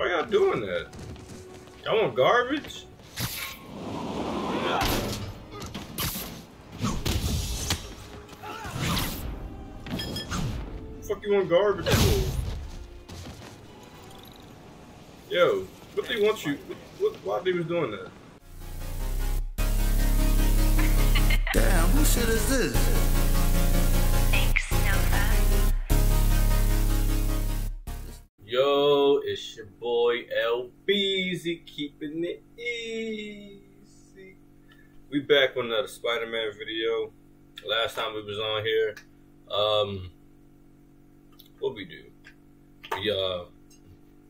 Why y'all doing that? Y'all want garbage? Fuck you want garbage? Yo, what they want you? What, what, why they was doing that? Damn, who shit is this? Yo, it's your boy LBZ keeping it easy. We back with another Spider-Man video. Last time we was on here, um, what we do? We uh,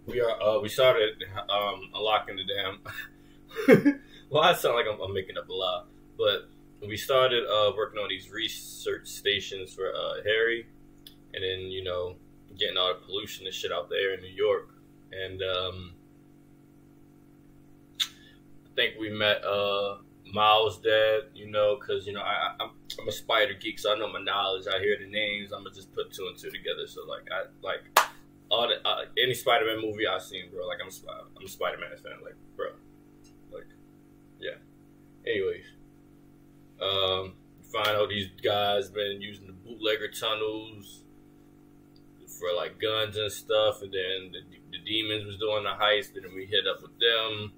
we are uh, we started um unlocking the damn. well, I sound like I'm, I'm making up a lot, but we started uh working on these research stations for uh Harry, and then you know getting all the pollution and shit out there in New York. And um, I think we met uh, Miles' dad, you know, because, you know, I, I'm, I'm a spider geek, so I know my knowledge. I hear the names, I'm going to just put two and two together. So, like, I like all the, uh, any Spider Man movie I've seen, bro, like, I'm I'm a Spider Man fan. Like, bro, like, yeah. Anyways, um, find out these guys been using the bootlegger tunnels for like guns and stuff, and then the, the demons was doing the heist, and then we hit up with them.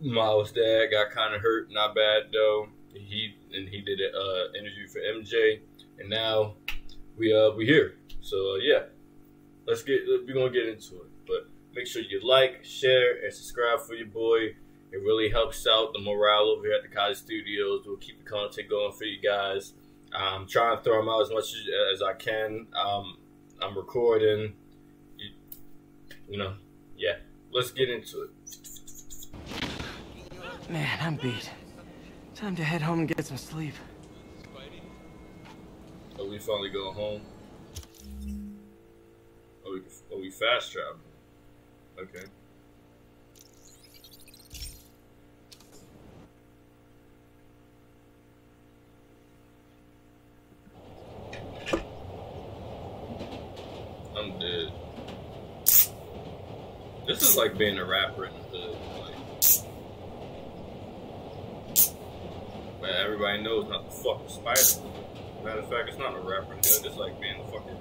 Miles' dad got kind of hurt, not bad though. He and he did an uh, interview for MJ, and now we uh we here. So uh, yeah, let's get we're gonna get into it. But make sure you like, share, and subscribe for your boy. It really helps out the morale over here at the College Studios. We'll keep the content going for you guys. I'm trying to throw them out as much as, as I can. Um, I'm recording. You, you know, yeah. Let's get into it. Man, I'm beat. Time to head home and get some sleep. Are we finally going home? Are we, are we fast traveling? Okay. I'm dead. Is like being a rapper in the hood. Like, man, everybody knows not the fucking spider. Matter of fact, it's not a rapper in the hood. It's like being the fucking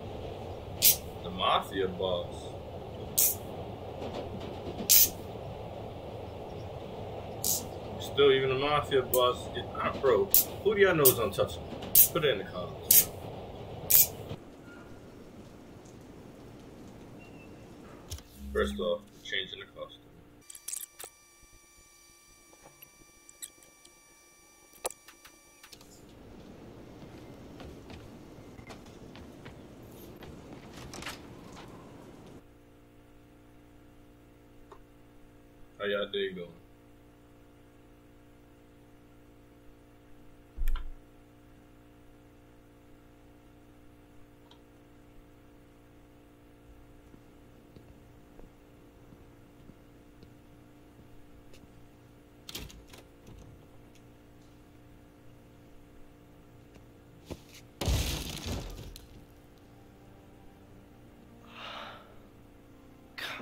the mafia boss. Still, even the mafia boss, uh, bro. Who do y'all know is untouchable? Put it in the comments. First off, costume. How y'all day going?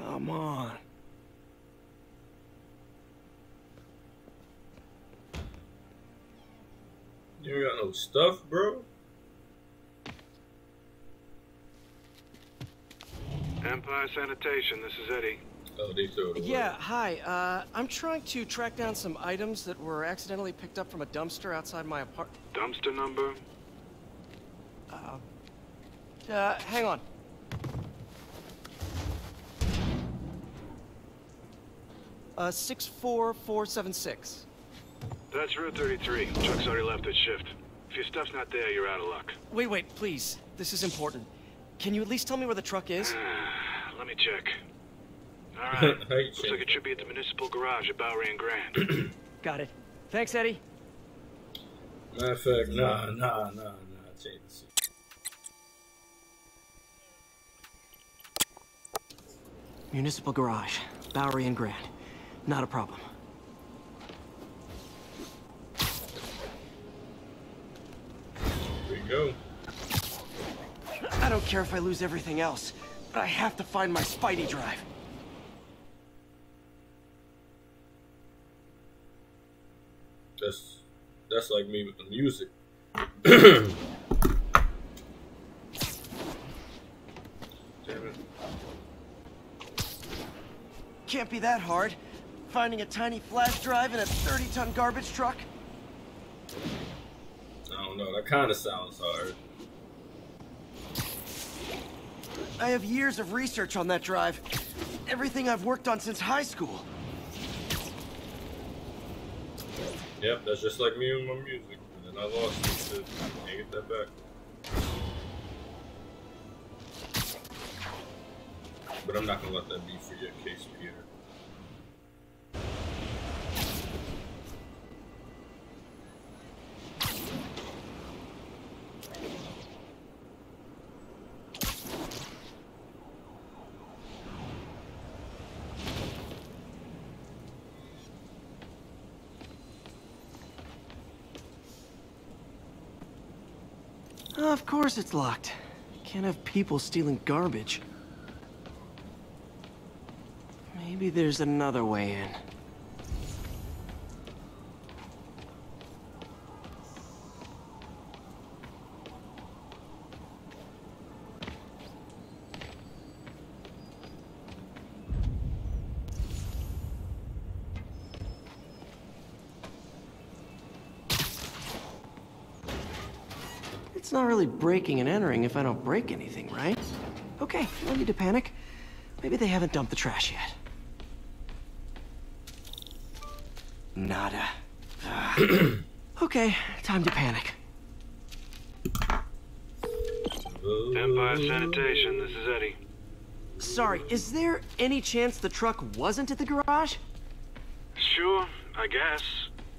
Come on. You ain't got no stuff, bro? Empire Sanitation, this is Eddie. Oh, they threw it away. Yeah, hi. Uh, I'm trying to track down some items that were accidentally picked up from a dumpster outside my apartment. Dumpster number? Uh, hang on. Uh, 64476. That's Route 33. Truck's already left its shift. If your stuff's not there, you're out of luck. Wait, wait, please. This is important. Can you at least tell me where the truck is? Let me check. Alright. How right. Looks like it should be at the municipal garage at Bowery and Grand. Got it. Thanks, Eddie. Matter of fact, nah, nah, nah, nah. Change the. Municipal garage, Bowery and Grand. Not a problem. There you go. I don't care if I lose everything else, but I have to find my Spidey drive. That's that's like me with the music. Damn it. Can't be that hard. Finding a tiny flash drive in a 30-ton garbage truck? I don't know. That kind of sounds hard. I have years of research on that drive. Everything I've worked on since high school. Yep, that's just like me and my music. And then I lost it. so Can't get that back. But I'm not gonna let that be for your case, Peter. Of course it's locked. Can't have people stealing garbage. Maybe there's another way in. It's not really breaking and entering if I don't break anything, right? Okay, no need to panic. Maybe they haven't dumped the trash yet. Nada. Ah. okay, time to panic. Empire Sanitation, this is Eddie. Sorry, is there any chance the truck wasn't at the garage? Sure, I guess.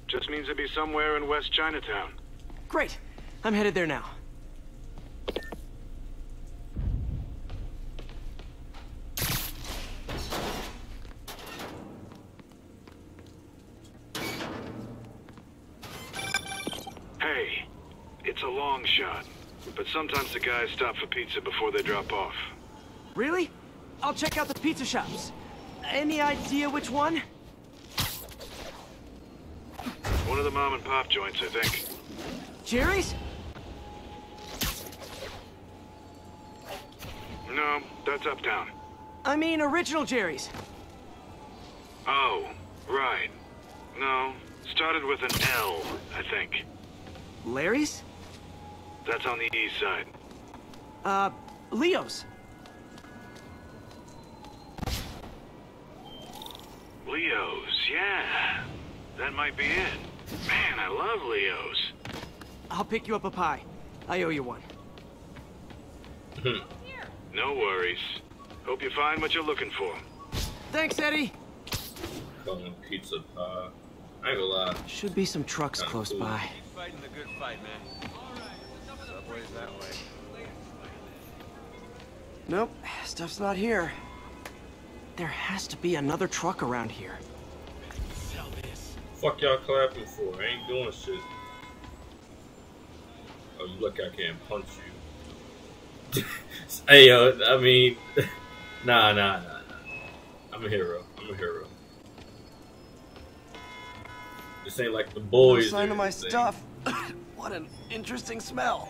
Just means it'd be somewhere in West Chinatown. Great. I'm headed there now. Sometimes the guys stop for pizza before they drop off. Really? I'll check out the pizza shops. Any idea which one? One of the mom and pop joints, I think. Jerry's? No, that's uptown. I mean, original Jerry's. Oh, right. No, started with an L, I think. Larry's? That's on the east side. Uh, Leo's. Leo's, yeah. That might be it. Man, I love Leo's. I'll pick you up a pie. I owe you one. No worries. Hope you find what you're looking for. Thanks, Eddie. Calling pizza pie. I ain't gonna lie. Should be some trucks Kinda close cool. by. Fighting the good fight, man. Subway's that way. Nope, stuff's not here. There has to be another truck around here. Fuck y'all clapping for? I ain't doing shit. Oh, you look, I can't punch you. hey, yo, I mean, nah, nah, nah, nah. I'm a hero. I'm a hero. This ain't like the boys. No sign of my anything. stuff. what an interesting smell.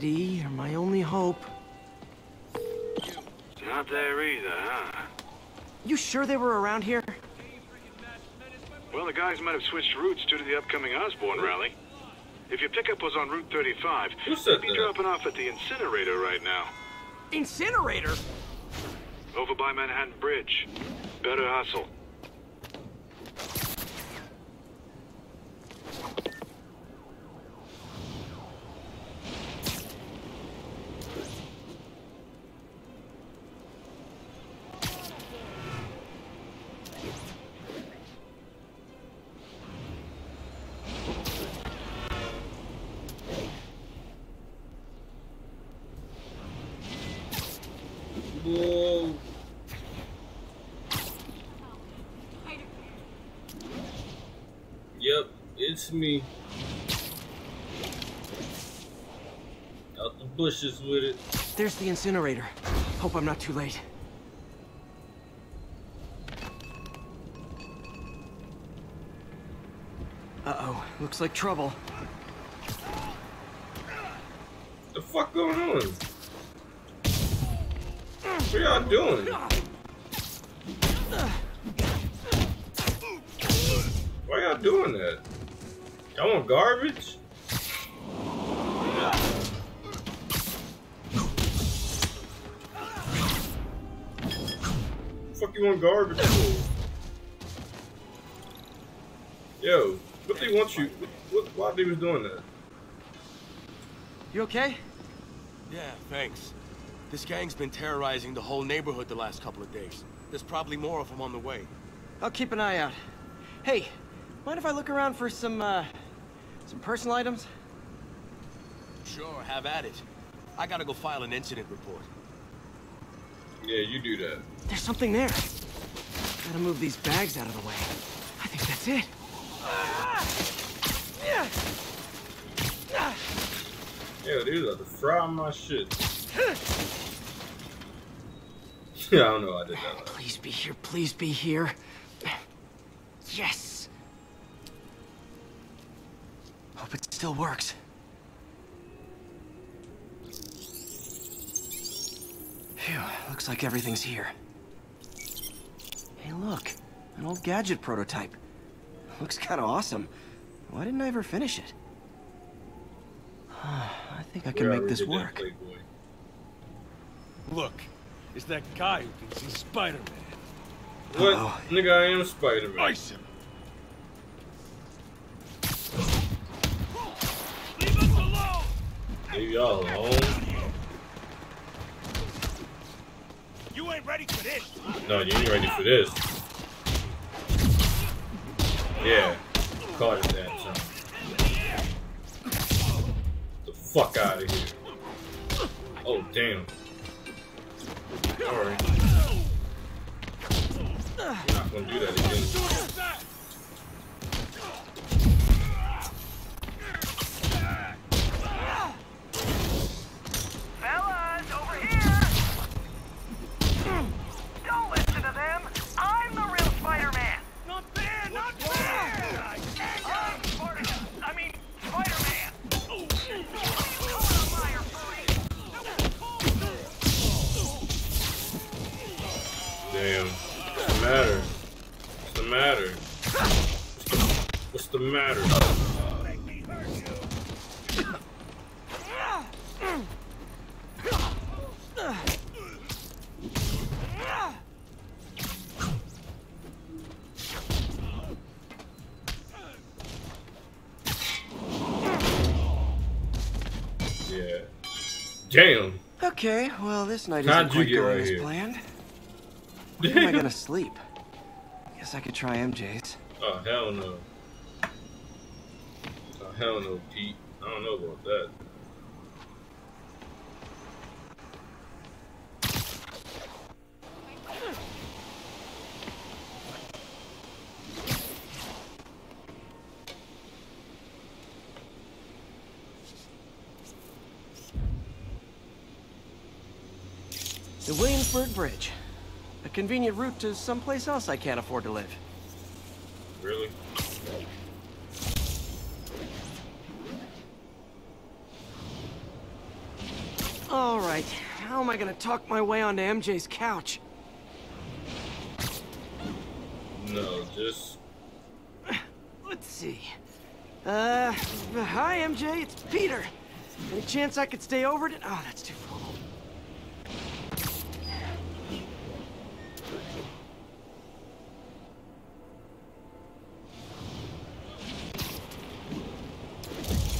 Eddie, you're my only hope. Not there either, huh? You sure they were around here? Well, the guys might have switched routes due to the upcoming Osborn rally. If your pickup was on Route 35, Who said they'd be that? dropping off at the incinerator right now. Incinerator? Over by Manhattan Bridge. Better hustle. Whoa. Yep, it's me. Out the bushes with it. There's the incinerator. Hope I'm not too late. Uh-oh. Looks like trouble. The fuck going on? What y'all doing? Why are y'all doing that? Y'all want garbage? Fuck you want garbage for? Yo, what they want you? What, what, why they was doing that? You okay? Yeah, thanks. This gang's been terrorizing the whole neighborhood the last couple of days. There's probably more of them on the way. I'll keep an eye out. Hey, mind if I look around for some, uh, some personal items? Sure, have at it. I gotta go file an incident report. Yeah, you do that. There's something there. Gotta move these bags out of the way. I think that's it. Yeah, these are the fry my shit. yeah, I don't know. I did that. Please be here, please be here. Yes! Still works. Phew, looks like everything's here. Hey, look, an old gadget prototype. Looks kind of awesome. Why didn't I ever finish it? Ah, I think I can We make this work. Look, it's that guy who thinks he's Spider-Man. What? Uh-oh. Nigga, I am Spider-Man. Ice him! Leave us alone! Leave y'all alone. You ain't ready for this! No, you ain't ready for this. Yeah. Call it that, son. The fuck out of here. Oh, damn. Alright. Not gonna do that again. What's the matter? What's the matter? Make me hurt you! Yeah. Damn. Okay, well, this night How'd isn't quite going right as planned. Where am I gonna sleep? Guess I could try MJ's. Oh hell no. Oh hell no, Pete. I don't know about that. The Williamsburg Bridge. A convenient route to someplace else I can't afford to live. Really? All right, how am I gonna talk my way onto MJ's couch? No, just Let's see. Uh, hi MJ, it's Peter. Any chance I could stay over to- Oh, that's too formal.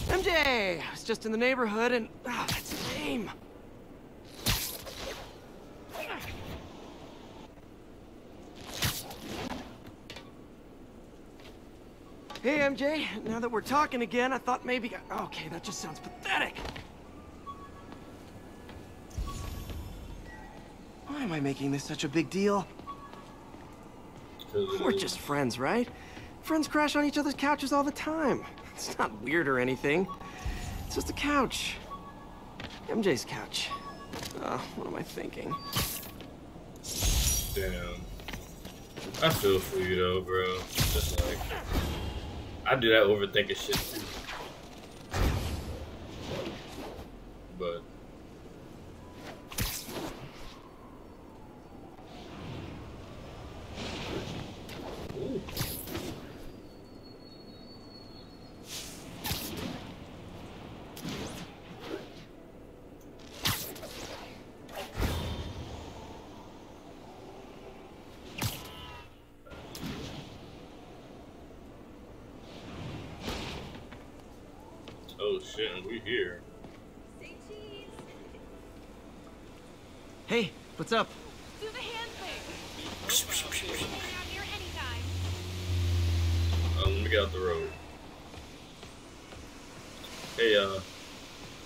MJ! I was just in the neighborhood and... Oh, that's lame. Hey, MJ. Now that we're talking again, I thought maybe... Okay, that just sounds pathetic. Why am I making this such a big deal? We're just friends, right? Friends crash on each other's couches all the time. It's not weird or anything. It's just a couch. MJ's couch. Oh, what am I thinking? damn. I feel for you though, bro. Just like I do that overthinking shit too. But what's up? Do the hand thing. Out here anytime. Uh, let me get out the road. Hey, uh,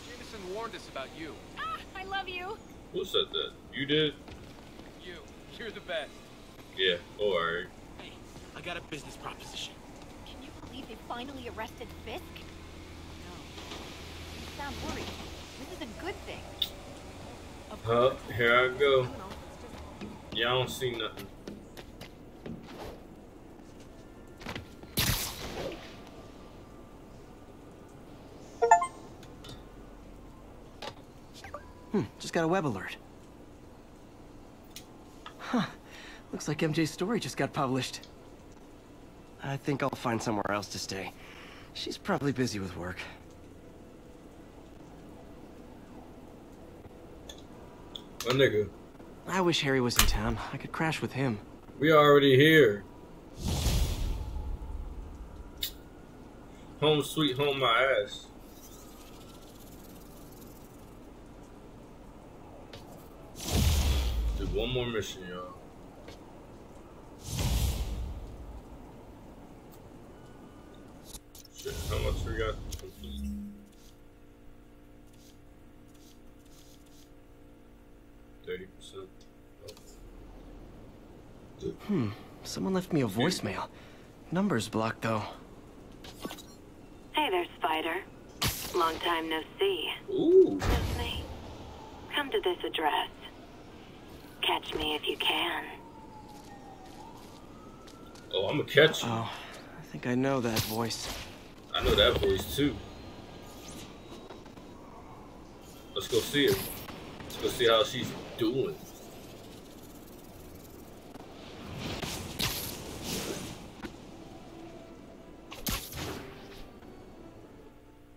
Jameson warned us about you. Ah, I love you. who said that? You did? You. You're the best. Yeah. Oh, alright. Hey, I got a business proposition. Can you believe they finally arrested Fisk? No. You sound worried. This is a good thing. Huh? Here I go. Y'all don't see nothing. Hmm, just got a web alert. Huh. Looks like MJ's story just got published. I think I'll find somewhere else to stay. She's probably busy with work. My nigga, I wish Harry was in town. I could crash with him. we are already here. Home sweet home my ass. Do one more mission, y'all. Shit, how much we got? to complete? Thirty percent. Hmm, someone left me a voicemail. Number's blocked though. Hey there, Spider. Long time no see. Ooh. That's me. Come to this address. Catch me if you can. Oh, I'm gonna catch you. Oh, I think I know that voice. I know that voice too. Let's go see her. Let's go see how she's doing.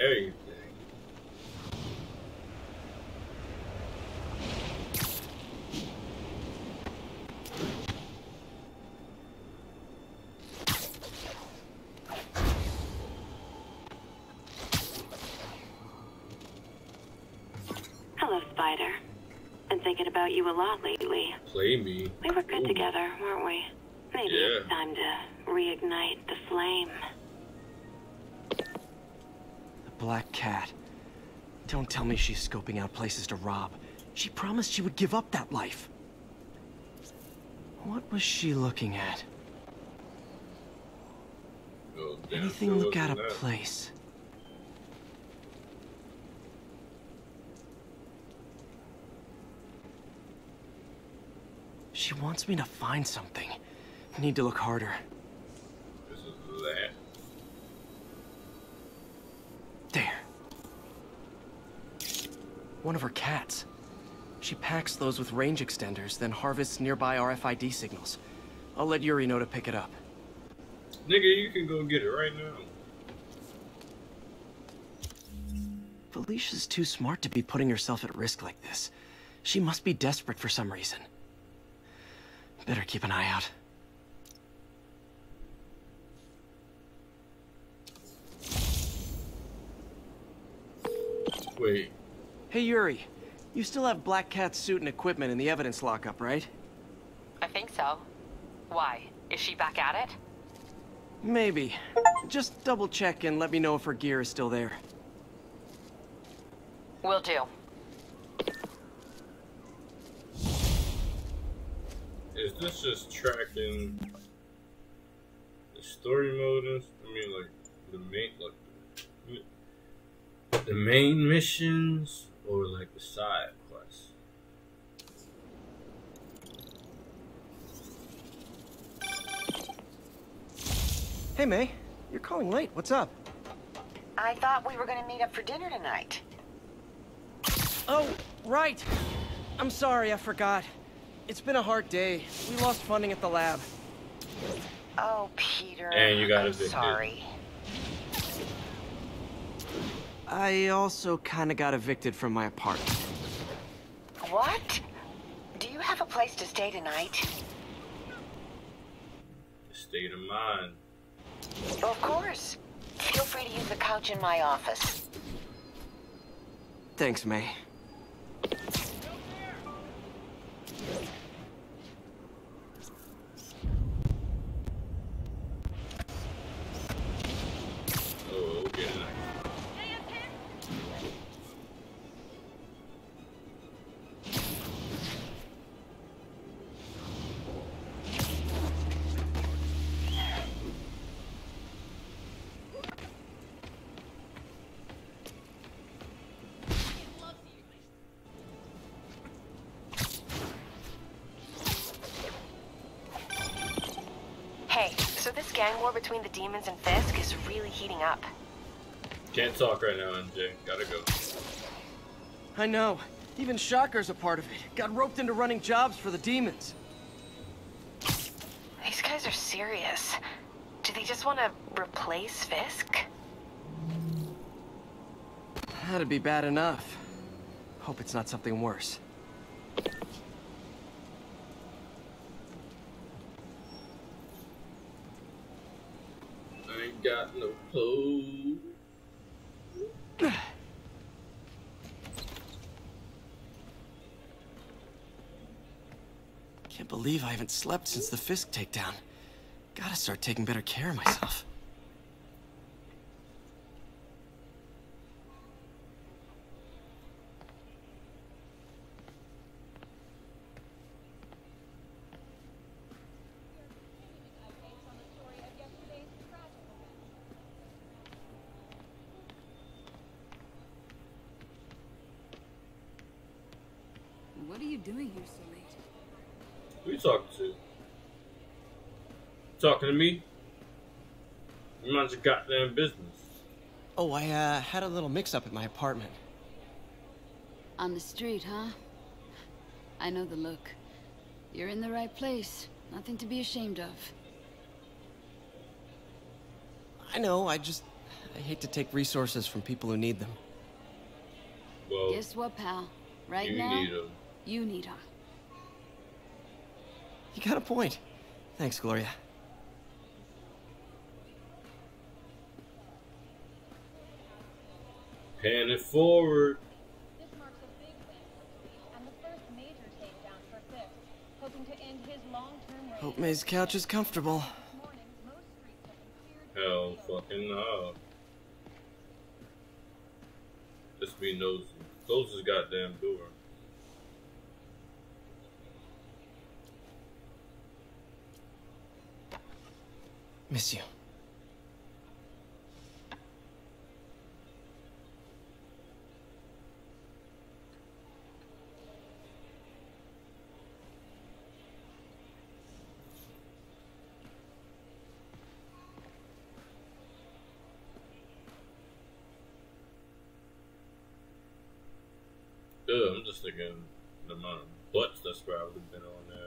Everything. Hello, Spider. Been thinking about you a lot lately. Play me. We were good together, weren't we? Maybe Yeah. it's time to reignite the flame. Black Cat. Don't tell me she's scoping out places to rob. She promised she would give up that life. What was she looking at? Oh, damn, Anything look out of that. place. She wants me to find something. Need to look harder. This is that. There. One of her cats. She packs those with range extenders, then harvests nearby RFID signals. I'll let Yuri know to pick it up. Nigga, you can go get it right now. Felicia's too smart to be putting herself at risk like this. She must be desperate for some reason. Better keep an eye out. Wait, Hey Yuri, you still have Black Cat's suit and equipment in the evidence lockup, right? I think so. Why? Is she back at it? Maybe. Just double check and let me know if her gear is still there. Will do. is this just tracking the story mode? I mean, like the main, like the main missions, or like the side quests? Hey May, You're calling late. What's up? I thought we were gonna meet up for dinner tonight. Oh, right. I'm sorry, I forgot. It's been a hard day. We lost funding at the lab. Oh, Peter. And you got I'm evicted. sorry. I also kind of got evicted from my apartment. What? Do you have a place to stay tonight? State of mind. Of course. Feel free to use the couch in my office. Thanks, May. Gang war between the demons and Fisk is really heating up. Can't talk right now, MJ. Gotta go. I know. Even Shocker's a part of it. Got roped into running jobs for the demons. These guys are serious. Do they just want to replace Fisk? That'd be bad enough. Hope it's not something worse. I ain't clothes. Can't believe I haven't slept since the Fisk takedown. Gotta start taking better care of myself. What are you doing here so late? Who you talking to? Talking to me? You mind your goddamn business. Oh, I uh, had a little mix-up at my apartment. On the street, huh? I know the look. You're in the right place. Nothing to be ashamed of. I know, I just... I hate to take resources from people who need them. Well, Guess what, pal? Right you now, need 'em. you need them. You got a point. Thanks, Gloria. Pan it forward. This marks a big win and the first major takedown for Fisk, hoping to end his long-term reign. Hope May's couch is comfortable. Hell fucking no. Let's be nosy. Close this goddamn door. Miss you. Ugh, I'm just thinking the amount of butts that's probably been on there.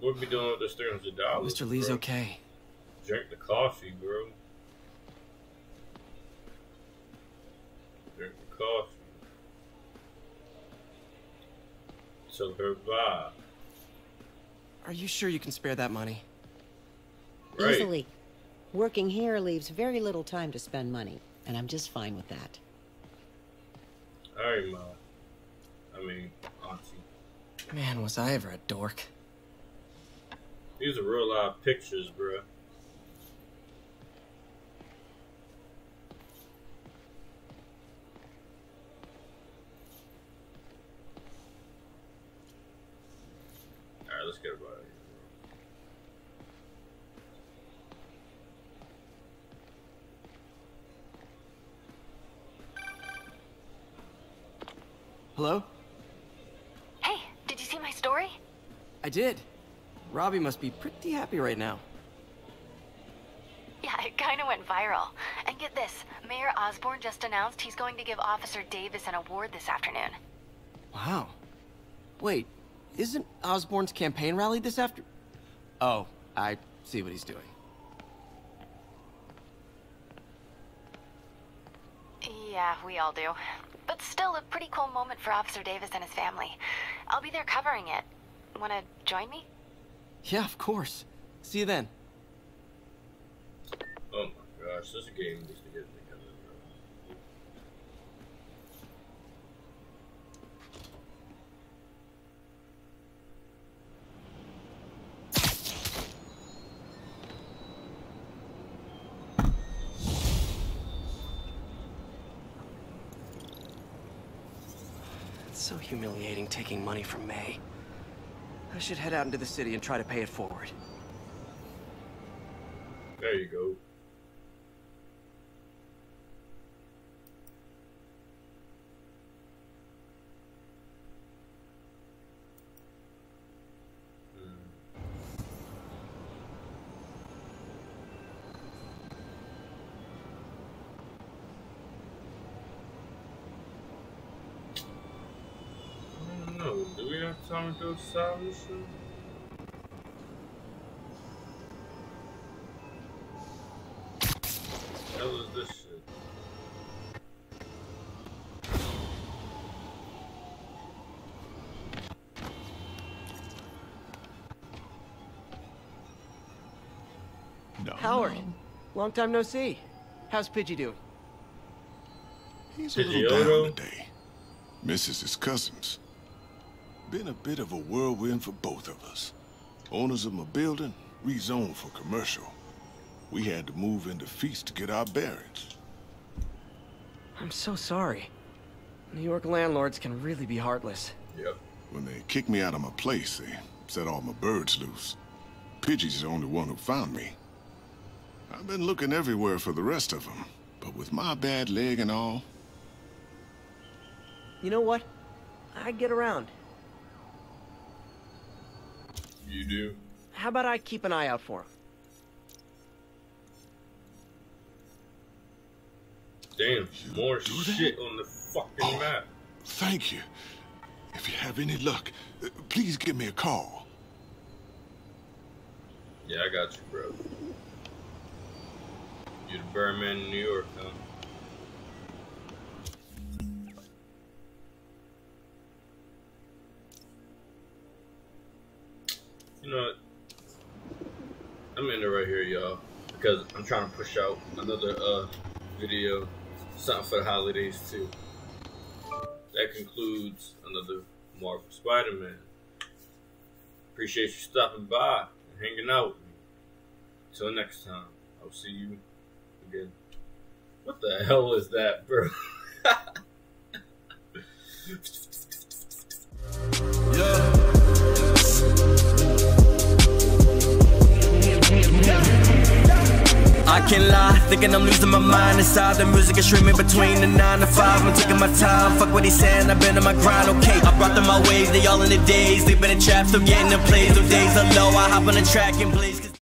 What we doing with this three hundred dollars? Mr. Li's bro? okay. Drink the coffee, bro. Drink the coffee. So her bye. Are you sure you can spare that money? Right. Easily. Working here leaves very little time to spend money, and I'm just fine with that. Alright, ma. I mean, auntie. Man, was I ever a dork. These are real live pictures, bro. Alright, let's get about it. Hello? Hey, did you see my story? I did. Robbie must be pretty happy right now. Yeah, it kind of went viral. And get this, Mayor Osborn just announced he's going to give Officer Davis an award this afternoon. Wow. Wait, isn't Osborn's campaign rally this after? Oh, I see what he's doing. Yeah, we all do. But still a pretty cool moment for Officer Davis and his family. I'll be there covering it. Wanna join me? Yeah, of course. See you then. Oh my gosh, this game needs to get together. It's so humiliating taking money from May. I should head out into the city and try to pay it forward. There you go. I don't know. Do we have time to do a side mission? hell is this shit? Howard, long time no see. How's Pidgey doing? He's a little down today. Misses his cousins. Been a bit of a whirlwind for both of us. Owners of my building rezoned for commercial. We had to move into feast to get our bearings. I'm so sorry. New York landlords can really be heartless. Yep. When they kicked me out of my place, they set all my birds loose. Pidgey's the only one who found me. I've been looking everywhere for the rest of them, but with my bad leg and all, You know what? I get around. You do? How about I keep an eye out for him? Damn, more shit on the fucking map. thank you. If you have any luck, uh, please give me a call. Yeah, I got you, bro. You're the Birdman in New York, huh? I'm in it right here, y'all, because I'm trying to push out another uh video, something for the holidays too. That concludes another Marvel Spider-Man. Appreciate you stopping by and hanging out with me. Till next time, I'll see you again. What the hell is that, bro? I can't lie, thinking I'm losing my mind inside. The music is streaming between the 9 to 5. I'm taking my time, fuck what he's saying. I've been on my grind, okay. I brought them my waves, they all in the days. Sleeping in traps, still getting the plays. Those days are low, I hop on the track and blaze.